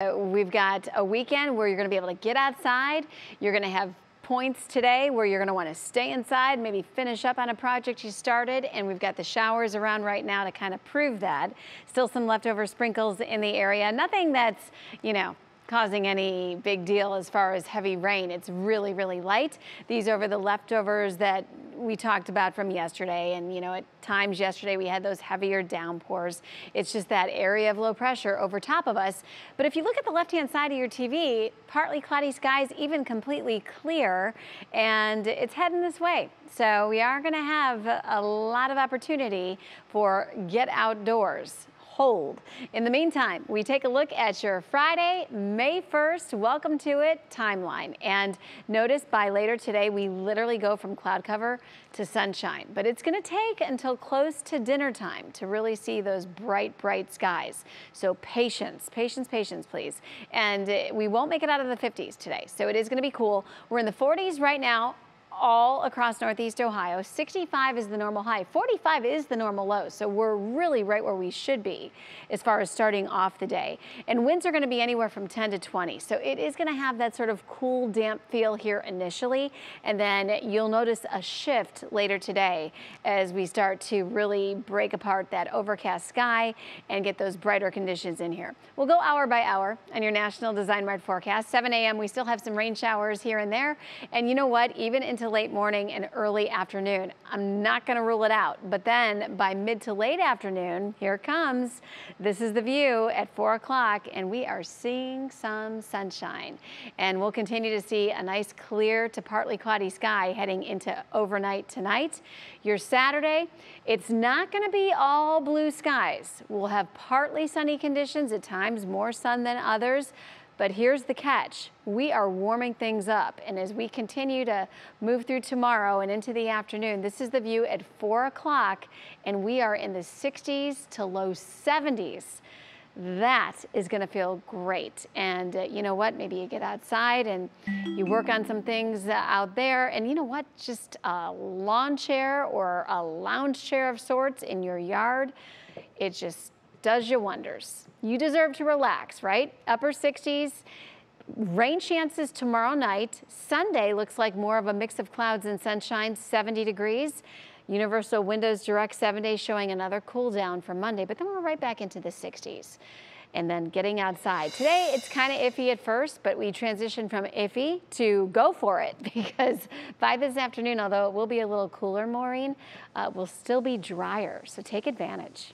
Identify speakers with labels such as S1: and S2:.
S1: Uh, we've got a weekend where you're going to be able to get outside. You're going to have points today where you're going to want to stay inside, maybe finish up on a project you started. And we've got the showers around right now to kind of prove that. Still some leftover sprinkles in the area. Nothing that's, you know, causing any big deal as far as heavy rain. It's really, really light. These are the leftovers that we talked about from yesterday. And, you know, at times yesterday we had those heavier downpours. It's just that area of low pressure over top of us. But if you look at the left-hand side of your TV, partly cloudy skies, even completely clear, and it's heading this way. So we are going to have a lot of opportunity for get outdoors hold. In the meantime, we take a look at your Friday, May 1st, welcome to it timeline. And notice by later today, we literally go from cloud cover to sunshine, but it's gonna take until close to dinner time to really see those bright, bright skies. So patience, patience, patience, please. And uh, we won't make it out of the 50s today. So it is gonna be cool. We're in the 40s right now all across Northeast Ohio. 65 is the normal high. 45 is the normal low. So we're really right where we should be as far as starting off the day. And winds are going to be anywhere from 10 to 20. So it is going to have that sort of cool, damp feel here initially. And then you'll notice a shift later today as we start to really break apart that overcast sky and get those brighter conditions in here. We'll go hour by hour on your National Design Mart forecast. 7 a.m. we still have some rain showers here and there. And you know what? Even into late morning and early afternoon. I'm not going to rule it out, but then by mid to late afternoon, here it comes. This is the view at 4 o'clock, and we are seeing some sunshine. And we'll continue to see a nice clear to partly cloudy sky heading into overnight tonight. Your Saturday, it's not going to be all blue skies. We'll have partly sunny conditions, at times more sun than others. But here's the catch. We are warming things up. And as we continue to move through tomorrow and into the afternoon, this is the view at 4 o'clock, and we are in the 60s to low 70s. That is going to feel great. And uh, you know what? Maybe you get outside and you work on some things uh, out there. And you know what? Just a lawn chair or a lounge chair of sorts in your yard. It just does you wonders. You deserve to relax, right? Upper 60s. Rain chances tomorrow night. Sunday looks like more of a mix of clouds and sunshine, 70 degrees. Universal Windows Direct 7 days showing another cool down for Monday, but then we're right back into the 60s and then getting outside. Today, it's kind of iffy at first, but we transition from iffy to go for it because by this afternoon, although it will be a little cooler, Maureen, uh, will still be drier. So take advantage.